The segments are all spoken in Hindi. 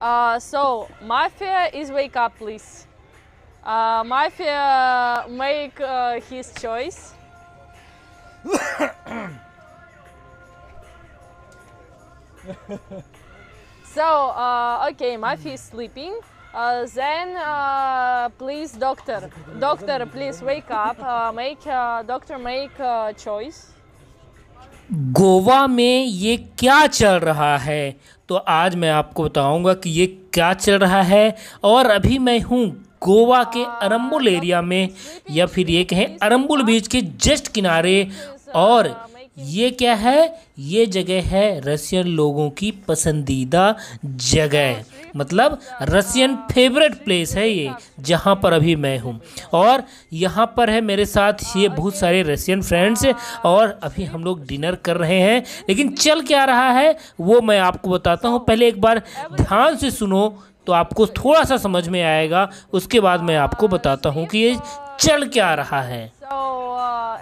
Uh, so, Mafia is wake up, please. Uh, Mafia make uh, his choice. so, uh, okay, Mafia is sleeping. Uh, then, uh, please, doctor, doctor, please wake up. Uh, make uh, doctor make uh, choice. Goa में ये क्या चल रहा है? तो आज मैं आपको बताऊँगा कि ये क्या चल रहा है। और अभी मैं हूँ गोवा के अरम्बुल एरिया में, या फिर ये कहें अरम्बुल बीच के जस्ट किनारे। और ये क्या है? ये जगह है रशियन लोगों की पसंदीदा जगह। मतलब रशियन फेवरेट प्लेस है ये जहाँ पर अभी मैं हूँ। और यहाँ पर है मेरे साथ ये बहुत सारे रशियन फ्रेंड्स और अभी हम लोग डिनर कर रहे हैं। लेकिन चल क्या रहा है वो मैं आपको बताता हूँ। पहले एक बार ध्यान से सुनो तो आपको थोड़ा सा समझ में आएगा। उसके बाद मैं आपको बताता हूँ कि ये चल क्या रहा है। So, uh,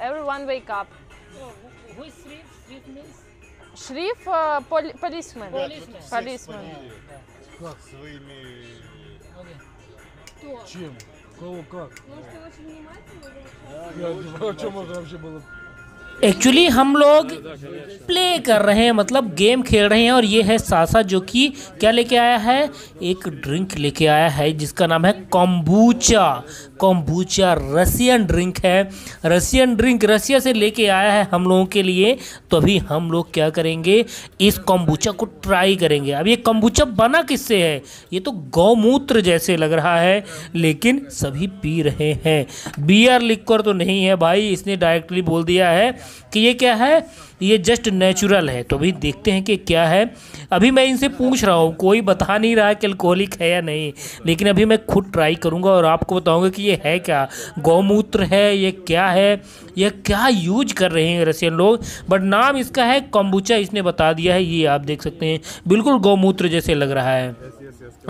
Шриф э, полисмен. Полисмен. Как своими... Кто? Чем? Кого как? Может, ты очень внимательно? Да, о чем можно вообще было एक्चुअली हम लोग प्ले कर रहे हैं मतलब गेम खेल रहे हैं और ये है सासा जो कि क्या लेके आया है? एक ड्रिंक लेके आया है, जिसका नाम है कॉम्बूचा कॉम्बूचा रसियन ड्रिंक है। रसियन ड्रिंक रसिया से लेके आया है हम लोगों के लिए। तो अभी हम लोग क्या करेंगे? इस कॉम्बूचा को ट्राई करेंगे। अब ये कॉम्बूचा बना किससे है? ये तो गौमूत्र जैसे लग रहा है, लेकिन सभी पी रहे हैं। बियर लिक्वर तो नहीं है भाई, इसने डायरेक्टली बोल दिया है। कि ये क्या है? ये जस्ट नेचुरल है। तो अभी देखते हैं कि क्या है। अभी मैं इनसे पूछ रहा हूँ, कोई बता नहीं रहा है कि अल्कोहलिक है या नहीं, लेकिन अभी मैं खुद ट्राई करूँगा और आपको बताऊँगा कि ये है क्या। गौमूत्र है, ये क्या है, ये क्या यूज़ कर रहे हैं रशियन लोग? बट नाम इसका है कम्बुचा इसने बता दिया है, ये आप देख सकते हैं। बिल्कुल गौमूत्र जैसे लग रहा है।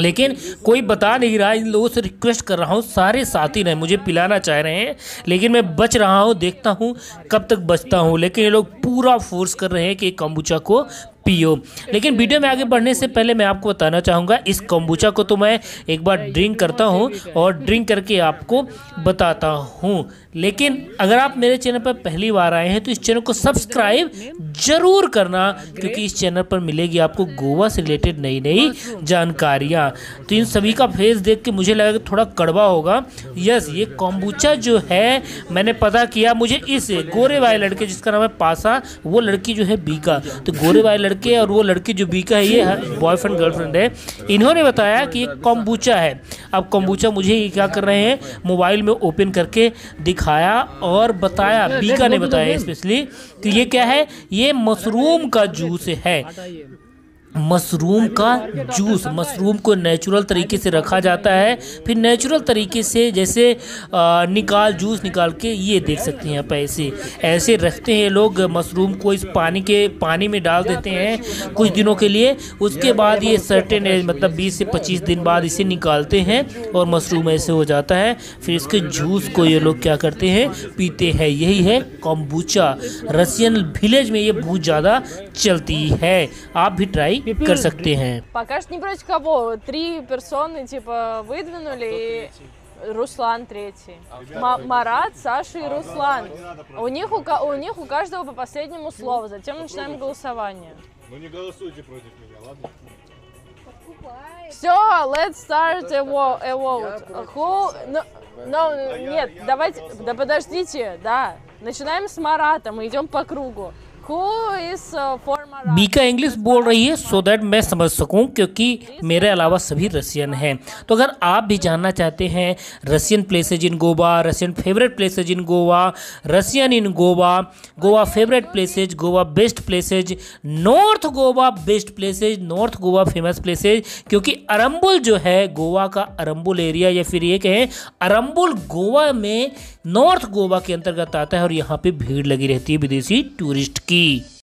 लेकिन कोई बता नहीं रहा, इन लोगों से रिक्वेस्ट कर रहा हूँ, सारे साथी ने मुझे पिलाना चाह रहे हैं, लेकिन मैं बच रहा हूँ, देखता हूँ कब तक बचता हूँ, लेकिन ये लोग पूरा फोर्स कर रहे हैं कि कम्बुचा को पियो। लेकिन वीडियो में आगे बढ़ने से पहले मैं आपको बताना चाहूँगा, इस कम्बुचा को तो मैं एक बार ड्रिंक करता हूँ और ड्रिंक करके आपको बताता हूँ। लेकिन अगर आप मेरे चैनल पर पहली बार आए हैं तो इस चैनल को सब्सक्राइब ज़रूर करना, क्योंकि इस चैनल पर मिलेगी आपको गोवा से रिलेटेड नई नई जानकारियाँ। तो इन सभी का फेस देख के मुझे लगा कि थोड़ा कड़वा होगा। यस ये कॉम्बुचा जो है, मैंने पता किया, मुझे इस गोरे वाले लड़के, जिसका नाम है पासा, वो लड़की जो है बीका। तो गोरे वाले लड़के और वो लड़की जो बीका है, ये बॉयफ्रेंड गर्लफ्रेंड है। इन्होंने बताया कि ये कॉम्बुचा है। अब कॉम्बुचा मुझे क्या कर रहे हैं मोबाइल में ओपन करके दिखाया और बताया। बीका ने बताया स्पेशली कि ये क्या है? ये मशरूम का जूस है। मशरूम का जूस मशरूम को नेचुरल तरीके से रखा जाता है। फिर नेचुरल तरीके से जैसे आ, निकाल जूस निकाल के ये देख सकते हैं आप ऐसे। ऐसे रखते हैं लोग मशरूम को इस पानी के पानी में डाल देते हैं कुछ दिनों के लिए। उसके बाद ये सर्टेन एज मतलब 20 से 25 दिन बाद इसे निकालते हैं और मशरूम ऐसे हो जाता है। फिर इसके जूस को ये लोग क्या करते हैं पीते हैं। यही है कॉम्बूचा रशियन विलेज में ये बहुत ज़्यादा चलती है। आप भी ट्राई कर सकते हैं Пока что не против кого. Три персоны, типа, выдвинули и Руслан третий. Ма- Марат, Саша и Руслан. У них у, ка- у них у каждого по последнему слову. Затем начинаем голосование. Ну не голосуйте против меня, ладно? Все, let's start a, wo- a vote. Who... No, no, нет, давайте, да подождите, да. Начинаем с Марата, мы идем по кругу. बीका इंग्लिश बोल रही है सो दैट मैं समझ सकूँ क्योंकि मेरे अलावा सभी रशियन हैं। तो अगर आप भी जानना चाहते हैं Russian places in Goa Russian favourite places in Goa Russian in Goa Goa favourite places Goa best places north Goa best places north Goa famous places क्योंकि अरम्बुल जो है गोवा का अरम्बुल एरिया या फिर ये कहें अरम्बुल गोवा में नॉर्थ गोवा के अंतर्गत आता है और यहाँ पर भीड़ लगी रहती है विदेशी टूरिस्ट की। কি